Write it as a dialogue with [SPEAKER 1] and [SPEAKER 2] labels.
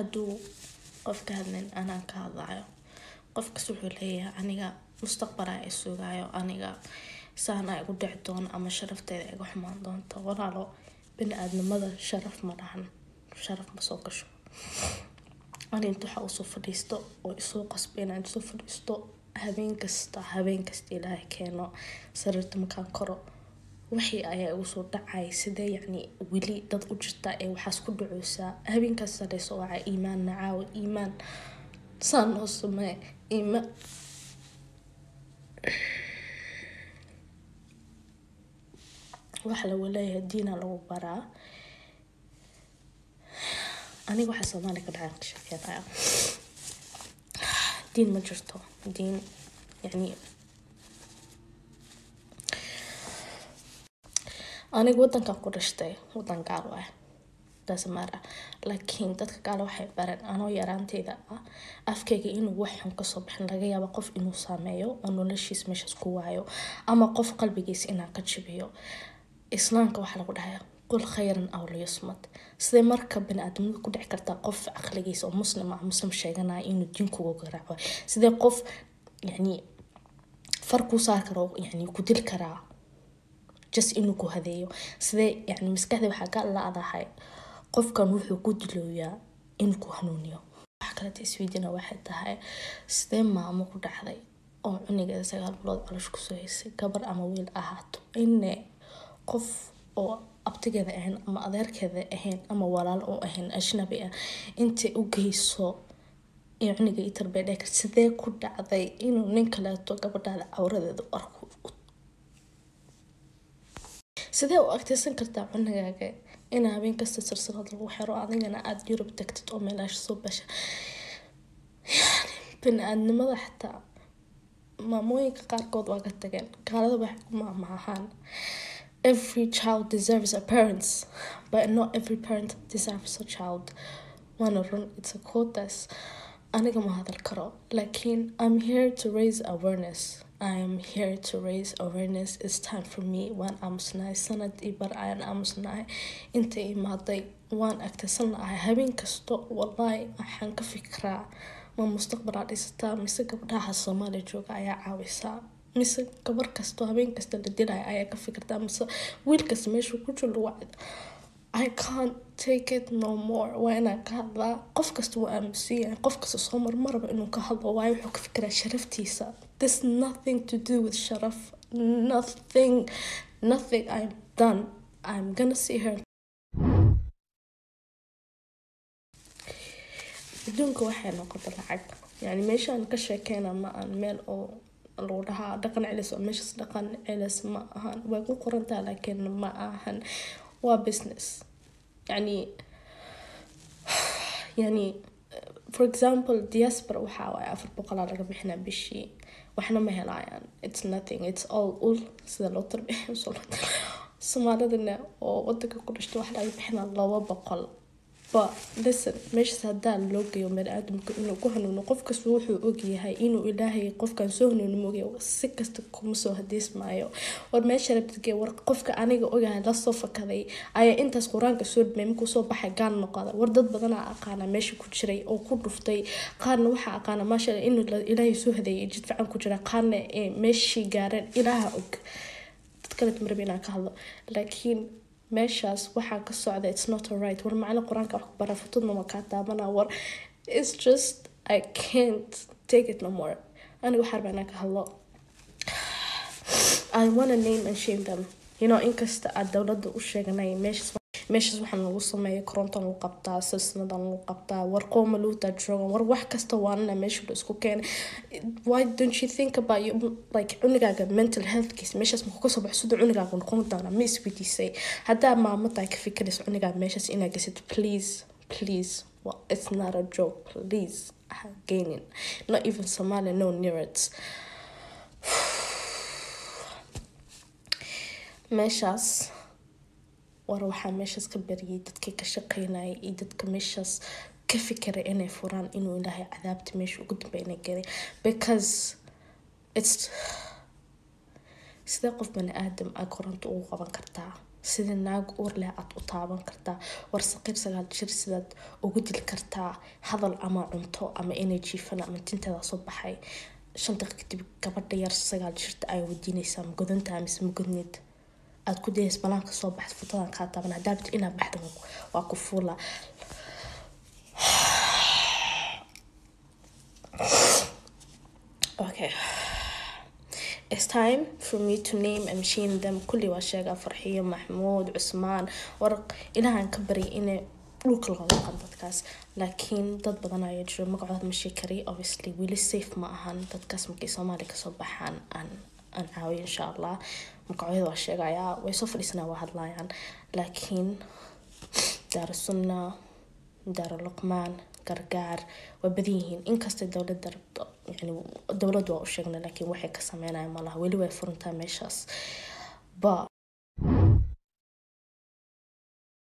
[SPEAKER 1] hadduu qof ka hadlin anaan ka hadlayo qofkas wuxuu leeyahay aniga mustaqbalaa i sugaayo aniga saana igu dhici doono ama sharafteeda iga xumaan doonto walaalo bini-aadnimada sharaf ma dhahan sharaf ma soo gasho. Ani inta waxaa u soo fadhiisto oo isoo qasba inaan isoo fadhiisto habeen kasta habeen kasta ilaahay keeno sariirta makaan koro wixii ayaa igu soo dhacay sidee yacni weli dad u jirta ee waxaas ku dhacoosaa habeenkaas saleyso wacaa iimaan nacaawo iimaan. Saa noo samee iimaan waxa lagu leeyahay diina lagu baraa. Aniga waxaa soomaaliya ka dhacay ka diin ma jirto. Diin yacni aniga wadankan ku dhashtay wadan gaal ah dasmara laakiin dadka gaal waxay bareen anoo yaraanteyda ah. Afkayga inuu wax xun ka soo baxin laga yaabo qof inuu saameeyo oo noloshiis meeshaas ku waayo ama qof qalbigiis inaan ka jabiyo islaamka waxaa lagu dhahaya qul khayran aw liyusmad sidee marka bani-aadamada ku dhici kartaa qof caqligiisa oo muslim ah muslim sheeganaya inuu diin kugu garaaco sidee qof yani far saar karo yani ku dil karaa just inuu ku hadeeyo. Sidee yani maskaxda waxaa ka la-dahay qofkan wuxuu ku dilooyaa inuu ku hanuuniyo. Wax kaleta isweydiina waxay tahay sidee maamo ku dhacday oo cunigeeda sagaal bilood calosh ku soo haysay gabar ama wiil ahaato. Ine qof oo abtigeeda ahayn ama adeerkeeda ahayn ama walaal u ahayn ajnabi ah intay u geyso cuniga kar sidee ku dhacday inuu nin kaleeto gabadhaada cawradeeda arko sidee u agteysan kartaa cunigaaga in habeen kasta silsilad lagu xiro adigana aada yurub tagtid oo meelaasha soo basha. Yani bani-aadnimada xataa maamooyinka qaarkood waa ka tageen. Gaalada waxay ku maamaahaan every child deserves a parent but not every parent deserves a child. Waana run it's a quotas aniga ma hadal karo laakiin i'm here to raise awareness I am here to raise awareness. It's time for me waan aamusnahay sanad iyo bar ayaan aamusnahay inta imaaday waan agtaysan lahay habeen kasto wallahi waxaan ka fikiraa ma mustaqbalaa dhisataa mise gabdhaha soomaaliya jooga ayaa caawisaa mise gabar kasto habeen kasta la dilaya ayaa ka fikirtaa mise wiil kasta meeshuu ku jiro wacd I can't take it no more. Waa ka hadlaa qof kasta aamusan yahay qof kasta soo marmaraba inuu ka hadlo waayo wuxuu ka fikiraa sharaftiisa. There's nothing to do with sharaf. Nothing nothing I've done. I'm gonna see her. Adduunka waxay noqota lacag. Yani meeshaan ka sheekeyna ma aan meel oo lagu dhahaa dhaqan celis oo meeshaas dhaqan celis ma ahan. Way ku qorantaa laakiin ma ahan waa business. yani yani for example diaspora waxaa waaye afar boqolaa laga bixinaa bishii waxna ma helayaan it's nothing. It's all ul sida loo tarbiya soomaalidana oo wadanka ku dhashta waxa laga bixinaa laba boqol but listen meeshaas hadaa loo geeyo bani-aadamka inuu ku hanuuno qof kasta wuxuu ogyahay inuu ilaahay qofkan soo hanuuni moogay si kasta kuma soo hadiismaayo war meesha rabtidgee war qofka aniga ogahay la soo fakaday ayaa intaas qur'aanka soo dhimay markuu soo baxay gaal noqoda war dad badanaa aqaana meesha ku jiray oo ku dhuftay. Qaarna waxaa aqaana maasha inuu ilaahay soo hadeeyay jid ku jira. Qaarna ee meeshii gaareen ilaaha og. Dad kale inaan ka hadlo. Laakiin meeshaas waxaa ka socda it's not alright. War macalin qur'aanka wax ku bara futudna ma kaa taabana war. It's just i can't take it no more. Aniga waxaa rabaa inaan ka hadlo. I wanna name and shame them. You know inkasta aad dowladda u sheeganay meeshaas meeshaas waxaan lagu sameeya korontan lagu qabtaa silsiladan lagu qabtaa war qooma luutaa joogan war wax kasta waanana meesha la isku keenay why don't you think about you like cunigaaga mental healthkiisa meeshaas maku ka soo baxo? Siduu cunigaaga noqon doona ma isweydiisay haddaa maamo tahay ka fikiraysa cunigaaga meeshaas inaa gasid please please well, it's not a joke please gaining not even Somalia no near it war waxaa meeshaas ka bariyay dadkii ka shaqeynayay iyo dadka meeshaas ka fikiray inay furaan inuu ilaahay cadaabta meesha ugu dambeynay gelay because it's sidee qof bani aadam a koronto ugu qaban kartaa sidii naag uur leh aad u taaban kartaa war saqiir sagaal jir sidaad ugu dili kartaa hadal ama cunto ama energy fan ama tinteeda soo baxay shan daqiiq kadib gabadha yar sagaal jirta ay weydiinaysaa ma godantaha mise ma aada ku dayays balaanka soo baxda futadan kaa taaban haddaa rabto inaad baxda waa ku fuula It's time for me to name and machine them. Kulli waa sheegaa farxiyo maxmuud cusmaan waraq ilahan ka bari inay dhulka looga qan dadkaas. Laakiin dad badan ayaa jiro. Magacooda ma obviously weli safe ma ahan. Dadkaas markay soomaali ka soo baxaan aan aan caawiyo insha allah magacyada waa sheegayaa way soo fadhiisanaa waa hadlayaan. Laakiin daaro sunna daaro luqmaan gargaar waa badan yihiin. Inkastay dowladda rabto yani dowladdu waa u sheegna laakiin waxay ka sameynaya malaha. Weli way furantaa meeshaas. Ba